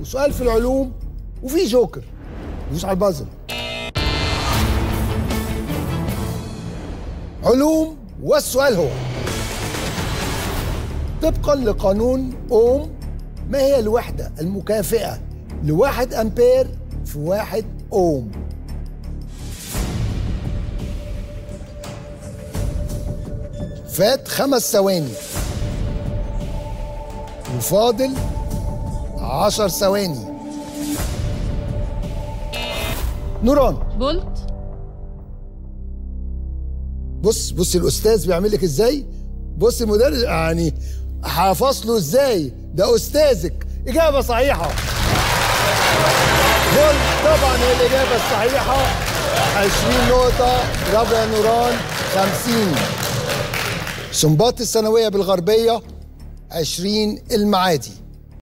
وسؤال في العلوم وفي جوكر دوس على البازل. علوم والسؤال هو طبقا لقانون أوم ما هي الوحدة المكافئة لواحد أمبير في واحد أوم؟ فات خمس ثواني. وفاضل عشر ثواني. نوران. فولت بص بص الأستاذ بيعمل لك إزاي؟ بص المدرس يعني هفصله إزاي؟ ده أستاذك. إجابة صحيحة. دول طبعا هي الإجابة الصحيحة. 20 نقطة. رابع نوران 50 سنباط الثانوية بالغربية 20 المعادي.